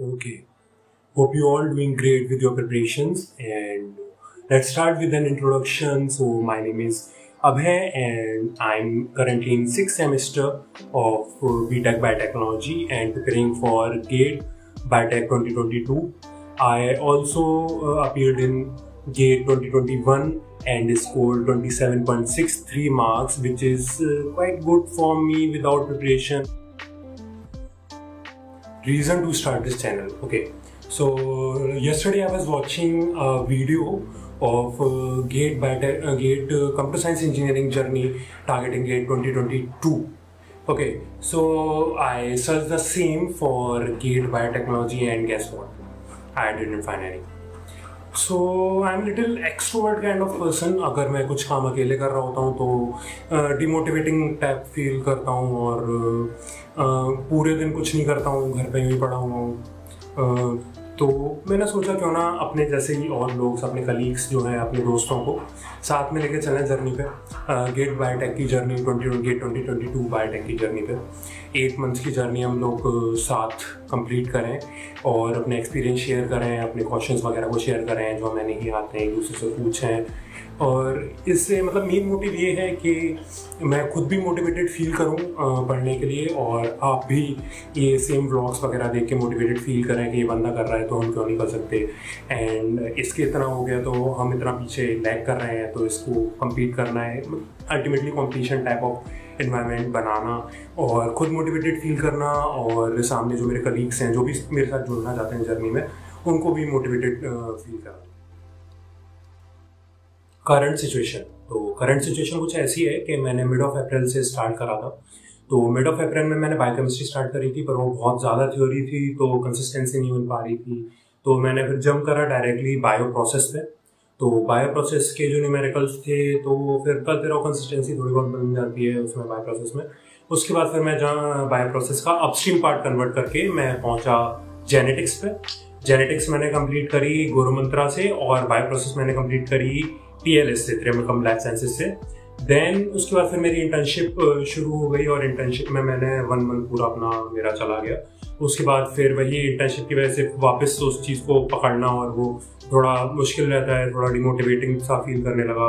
Okay. Hope you all doing great with your preparations and let's start with an introduction. So my name is Abhay and I'm currently in sixth semester of uh, BTech Biotechnology and preparing for GATE Biotech 2022. I also uh, appeared in GATE 2021 and scored 27.63 marks which is uh, quite good for me without preparation reason to start this channel. Okay. So yesterday i was watching a video of uh, gate Biotech, uh, gate uh, computer science engineering journey targeting gate 2022 okay. So i searched the same for gate biotechnology and guess what? I didn't find any so I am little extrovert kind of person अगर मैं कुछ काम अकेले कर रहा होता हूँ तो डिमोटिवेटिंग टाइप फील करता हूँ और uh, पूरे दिन कुछ नहीं करता हूँ घर पे ही पड़ा हुआ हूँ। तो मैंने सोचा, क्यों ना अपने जैसे ही और लोग, अपने कलीग्स जो हैं, अपने दोस्तों को साथ में लेके चलें जर्नी पे। गेट बायोटेक की journey twenty GATE twenty twenty two biotech की जर्नी पे। एट मंथ्स की जर्नी हम लोग साथ कंप्लीट करें और अपने एक्सपीरियंस शेयर करें, अपने क्वेश्चंस वगैरह को शेयर करें, जो हमें नहीं आते हैं, एक दूसरे से पूछें। और इससे मतलब मेन मोटिव ये है कि मैं खुद भी मोटिवेटेड फील करूँ पढ़ने के लिए और आप भी ये सेम व्लॉग्स वगैरह देख के मोटिवेटेड फील करें कि ये बंदा कर रहा है तो हम क्यों नहीं कर सकते? एंड इसके इतना हो गया तो हम इतना पीछे लैग कर रहे हैं तो इसको कम्पीट करना है ultimately competition type of environment बनाना और खुद मोटिवेटेड फील करना और सामने जो मेरे कलीग्स हैं, जो भी मेरे साथ जुड़ना चाहते हैं जर्नी में, उनको भी मोटिवेटेड फील करना। करंट सिचुएशन तो करंट सिचुएशन कुछ ऐसी है कि मैंने मिड ऑफ़ अप्रैल से स्टार्ट करा था। तो मिड ऑफ़ अप्रैल में मैंने बायोकेमिस्ट्री स्टार्ट करी थी, पर वो बहुत ज़्यादा थ्योरी थी तो कंसिस्टेंसी नहीं मिल पा रही थी। तो मैंने फिर जम करा डायरेक्टली बायो प्रोसेस पे। तो बायो प्रोसेस के जो न्यूमेरिकल्स थे तो फिर करते रहो कंसिस्टेंसी थोड़ी बहुत बन जाती है उसमें बायो प्रोसेस में। उसके बाद फिर मैं जहाँ बायो प्रोसेस का अपस्ट्रीम पार्ट कन्वर्ट करके मैं पहुँचा जेनेटिक्स पे। जेनेटिक्स मैंने कंप्लीट करी गुरुमंत्रा से और बायो प्रोसेस मैंने कंप्लीट करी टी एल एस से त्रिमकम लाइफ साइंसेज से। देन उसके बाद फिर मेरी इंटर्नशिप शुरू हो गई और इंटर्नशिप में मैंने वन मंथ पूरा अपना मेरा चला गया। उसके बाद फिर वही इंटर्नशिप की वजह से वापस उस चीज़ को पकड़ना और वो थोड़ा मुश्किल रहता है, थोड़ा डिमोटिवेटिंग सा फील करने लगा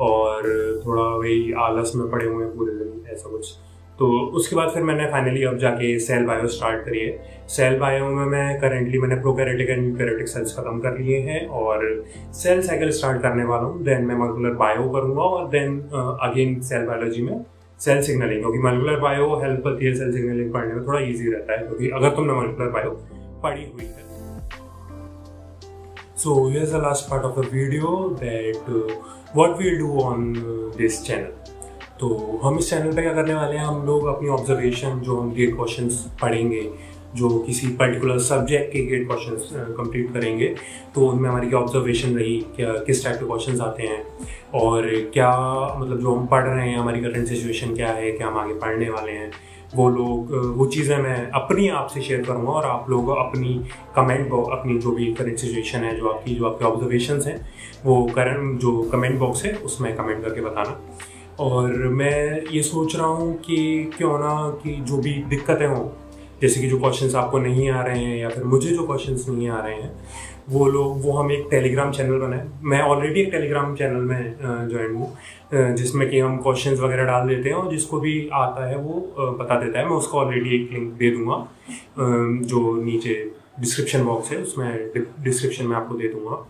और थोड़ा वही आलस में पड़े हुए पूरे दिन, ऐसा कुछ। तो उसके बाद फिर मैंने फाइनली अब जाके सेल बायो स्टार्ट करी है। सेल बायो में मैं करेंटली मैंने प्रोकैरियोटिक एंड यूकैरियोटिक सेल्स खत्म कर लिए हैं और सेल साइकिल स्टार्ट करने वाला हूँ। देन मैं मल्कुलर बायो करूँगा और देन अगेन सेल बायोलॉजी में सेल सिग्नलिंग क्योंकि मल्कुलर बायो हेल्प करती है सेल सिग्नलिंग पढ़ने में थोड़ा ईजी रहता है क्योंकि अगर तुमने मल्कुलर बायो पढ़ी हुई है। So here's the last part of the video that uh, what we'll do on uh, this channel. तो हम इस चैनल पे क्या करने वाले हैं? हम लोग अपनी ऑब्जर्वेशन जो हम गेट क्वेश्चन पढ़ेंगे, जो किसी पर्टिकुलर सब्जेक्ट के गेट क्वेश्चन कंप्लीट करेंगे तो उनमें हमारी क्या ऑब्जर्वेशन रही, क्या, किस टाइप के क्वेश्चंस आते हैं, और क्या मतलब जो हम पढ़ रहे हैं, हमारी करंट सिचुएशन क्या है, क्या हम आगे पढ़ने वाले हैं, वो लोग वो चीज़ें मैं अपनी आप से शेयर करूँगा, और आप लोग अपनी कमेंट बॉक्स अपनी जो भी करंट सिचुएशन है, जो आपकी, जो आपके ऑब्जर्वेशन हैं, वो करंट जो कमेंट बॉक्स है, उसमें कमेंट करके बताना। और मैं ये सोच रहा हूँ कि क्यों ना कि जो भी दिक्कतें हों, जैसे कि जो क्वेश्चंस आपको नहीं आ रहे हैं या फिर मुझे जो क्वेश्चंस नहीं आ रहे हैं, वो लोग, वो हम एक टेलीग्राम चैनल बनाए। मैं ऑलरेडी एक टेलीग्राम चैनल में ज्वाइन हूँ जिसमें कि हम क्वेश्चंस वगैरह डाल देते हैं और जिसको भी आता है वो बता देता है। मैं उसको ऑलरेडी एक लिंक दे दूँगा जो नीचे डिस्क्रिप्शन बॉक्स है, उसमें डिस्क्रिप्शन में आपको दे दूँगा।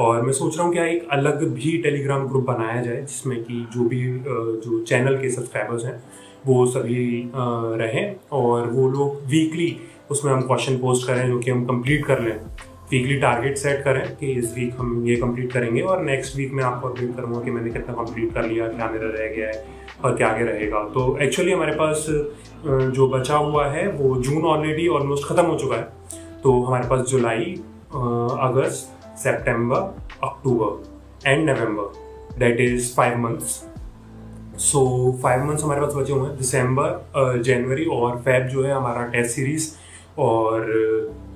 और मैं सोच रहा हूँ क्या एक अलग भी टेलीग्राम ग्रुप बनाया जाए, जिसमें कि जो भी जो चैनल के सब्सक्राइबर्स हैं, वो सभी रहें और वो लोग वीकली उसमें हम क्वेश्चन पोस्ट करें जो कि हम कंप्लीट कर लें। वीकली टारगेट सेट करें कि इस वीक हम ये कंप्लीट करेंगे और नेक्स्ट वीक में आपको अपडेट करूँगा कि मैंने कितना कंप्लीट कर लिया, क्या मेरा रह गया है और क्या आगे रहेगा। तो एक्चुअली हमारे पास जो बचा हुआ है, वो जून ऑलरेडी ऑलमोस्ट ख़त्म हो चुका है। तो हमारे पास जुलाई अगस्त September, October, and November that is five months so five months हमारे पास बचे हुए हैं। दिसंबर जनवरी और फेब जो है हमारा टेस्ट सीरीज़ और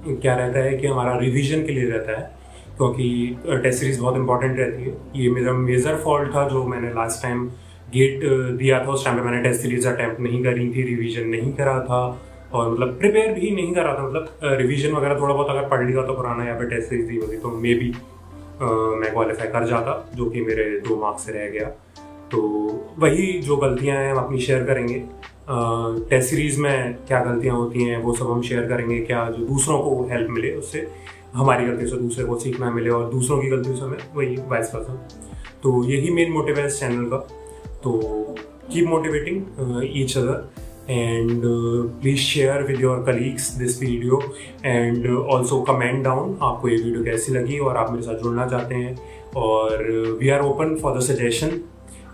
क्या रहता है कि हमारा रिवीजन के लिए रहता है। क्योंकि टेस्ट सीरीज़ बहुत इंपॉर्टेंट रहती है। ये मेरा मेजर फॉल्ट था जो मैंने लास्ट टाइम गेट दिया था। उस टाइम पे मैंने टेस्ट सीरीज़ अटैम्प्ट नहीं करी थी रिवीजन नहीं करा था। और मतलब प्रिपेयर भी नहीं कर रहा था मतलब रिवीजन वगैरह थोड़ा बहुत अगर पढ़ लिया तो पुराना या फिर टेस्ट सीरीज़ दी होती तो मे बी मैं क्वालिफाई कर जाता, जो कि मेरे दो मार्क्स से रह गया। तो वही जो गलतियाँ हैं हम अपनी शेयर करेंगे। टेस्ट सीरीज़ में क्या गलतियाँ होती हैं, वो सब हम शेयर करेंगे, क्या जो दूसरों को हेल्प मिले उससे, हमारी गलती से दूसरे को सीखना मिले और दूसरों की गलती से हमें वही वाइस पर्सन तो यही मेन मोटिव है इस चैनल का। तो keep motivating each other and uh, please share with your colleagues this video. And uh, also comment down. आपको ये वीडियो कैसी लगी और आप मेरे साथ जुड़ना चाहते हैं। और we are open for the suggestion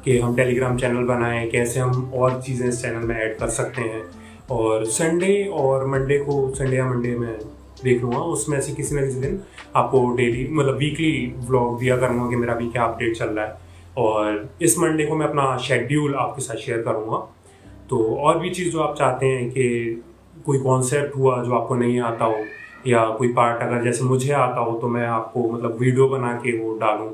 कि हम टेलीग्राम चैनल बनाएँ कैसे हम और चीज़ें इस चैनल में ऐड कर सकते हैं। और संडे और मंडे को संडे या मंडे में देख लूँगा। उसमें से किसी न किसी दिन आपको डेली मतलब वीकली व्लॉग दिया करूँगा कि मेरा अभी क्या अपडेट चल रहा है। और इस मंडे को मैं अपना शेड्यूल आपके साथ शेयर करूँगा। तो और भी चीज़ जो आप चाहते हैं कि कोई कॉन्सेप्ट हुआ जो आपको नहीं आता हो, या कोई पार्ट अगर जैसे मुझे आता हो तो मैं आपको मतलब वीडियो बना के वो डालूँ।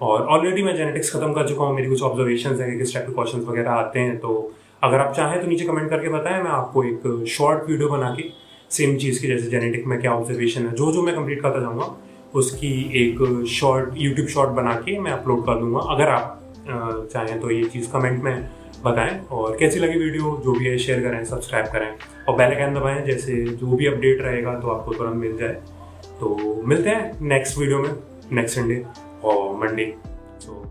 और ऑलरेडी मैं जेनेटिक्स खत्म कर चुका हूँ, मेरी कुछ ऑब्जर्वेशन है कि किस टाइप के क्वेश्चन वगैरह आते हैं तो अगर आप चाहें तो नीचे कमेंट करके बताएँ, मैं आपको एक शॉर्ट वीडियो बना के सेम चीज़ की, जैसे जेनेटिक में क्या ऑब्जर्वेशन है जो जो मैं कंप्लीट करता जाऊँगा, उसकी एक शॉर्ट यूट्यूब शॉर्ट बना के मैं अपलोड कर दूँगा। अगर आप चाहें तो ये चीज़ कमेंट में बताएँ और कैसी लगी वीडियो जो भी है शेयर करें सब्सक्राइब करें और बेल आइकन दबाएँ। जैसे जो भी अपडेट रहेगा तो आपको तुरंत मिल जाए। तो मिलते हैं नेक्स्ट वीडियो में नेक्स्ट संडे और मंडे सो